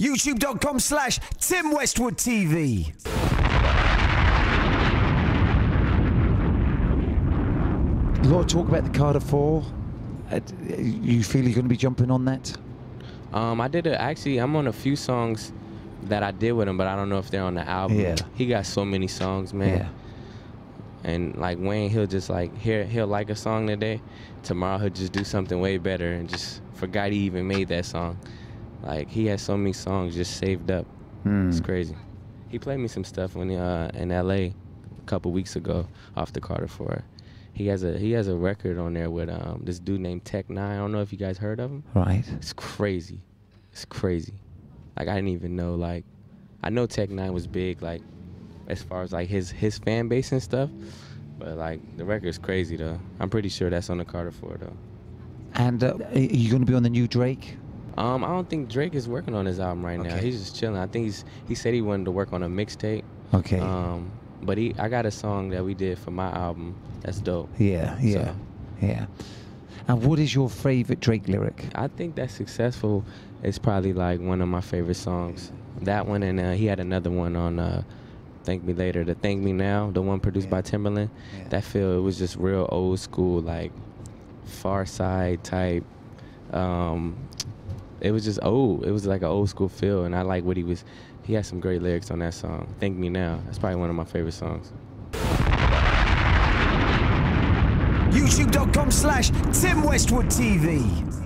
YouTube.com slash Tim Westwood TV. A lot of talk about the Carter Four. Uh, you feel you're going to be jumping on that? Um, I did a, actually. I'm on a few songs that I did with him, but I don't know if they're on the album. Yeah. He got so many songs, man. Yeah. And like Wayne, he'll just like hear he'll like a song today, tomorrow he'll just do something way better and just forgot he even made that song. Like he has so many songs just saved up. Hmm. It's crazy. He played me some stuff when uh, in L.A. a couple weeks ago off the Carter Four. He has a he has a record on there with um, this dude named Tech N9ne. I don't know if you guys heard of him. Right. It's crazy. It's crazy. Like I didn't even know like I know Tech N9ne was big like as far as like his his fan base and stuff. But like the record's crazy though. I'm pretty sure that's on the Carter Four though. And uh, are you going to be on the new Drake? Um, I don't think Drake is working on his album right now. He's just chilling. I think he's he said he wanted to work on a mixtape. Okay. Um, but he I got a song that we did for my album. That's dope. yeah, yeah, So- yeah. And what is your favorite Drake lyric? I think that successful is probably like one of my favorite songs. That one and uh, he had another one on uh, Thank Me Later, the Thank Me Now, the one produced Yeah. by Timbaland. Yeah. That feel it was just real old school, like Pharcyde type. Um, it was just old. It was like an old school feel, and I like what he was. He had some great lyrics on that song. Thank Me Now. That's probably one of my favorite songs. YouTube.com slash Tim Westwood TV.